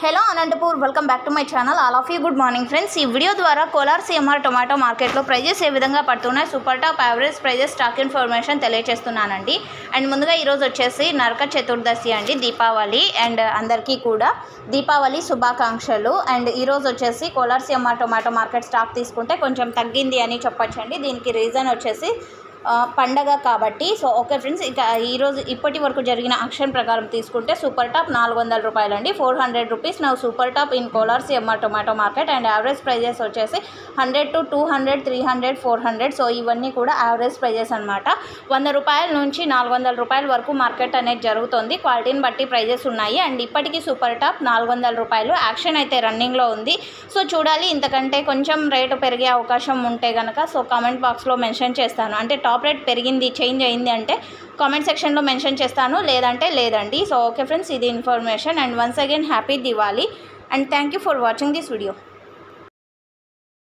Hello Anantapur welcome back to my channel. All of you good morning friends. ఈ video ద్వారా Kolar CMR tomato మార్కెట్లో prices ఏ విధంగా పడుతున్నాయి super top average prices stock information తెలియజేస్తున్నానండి and ముందుగా ఈరోజు వచ్చేసి నరక చతుర్దశి అండి దీపావళి అండ్ అందరికీ కూడా దీపావళి శుభాకాంక్షలు. అండ్ ఈరోజు వచ్చేసి Kolar CMR tomato market stock తీసుకుంటే కొంచెం తగ్గింది అని చెప్పొచ్చండి. దీనికి రీజన్ వచ్చేసి పండగ కాబట్టి సో ఓకే ఫ్రెండ్స్ ఇక ఈరోజు ఇప్పటి వరకు జరిగిన ఆక్షన్ ప్రకారం తీసుకుంటే సూపర్ టాప్ నాలుగు వందల రూపాయలండి. Four hundred rupees. నా super top in Kolar CMR tomato market. And average prices వచ్చేసి hundred to two hundred three hundred four hundred. So ఇవన్నీ కూడా యావరేజ్ ప్రైజెస్ అనమాట వంద రూపాయల నుంచి నాలుగు వందల రూపాయల వరకు మార్కెట్ అనేది జరుగుతుంది. క్వాలిటీని బట్టి ప్రైజెస్ ఉన్నాయి. అండ్ ఇప్పటికీ సూపర్ టాప్ నాలుగు వందల రూపాయలు యాక్షన్ అయితే రన్నింగ్లో ఉంది. సో చూడాలి. ఇంతకంటే కొంచెం రేటు పెరిగే అవకాశం ఉంటే కనుక సో కామెంట్ బాక్స్లో మెన్షన్ చేస్తాను. అంటే టాప్ రేట్ పెరిగింది చేంజ్ అయింది అంటే కామెంట్ సెక్షన్లో మెన్షన్ చేస్తాను లేదంటే లేదండి. సో ఓకే ఫ్రెండ్స్ ఇది information and once again happy Diwali and thank you for watching this video